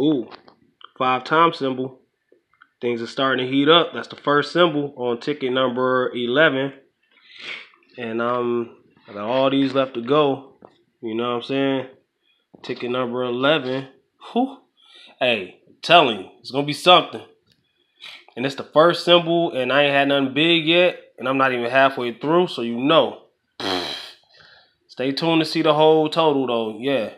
Ooh, five time symbol. Things are starting to heat up. That's the first symbol on ticket number 11. And um, I got all these left to go. You know what I'm saying? Ticket number 11. Whew. Hey, I'm telling you, it's going to be something. And it's the first symbol, and I ain't had nothing big yet. And I'm not even halfway through, so you know. Stay tuned to see the whole total, though. Yeah.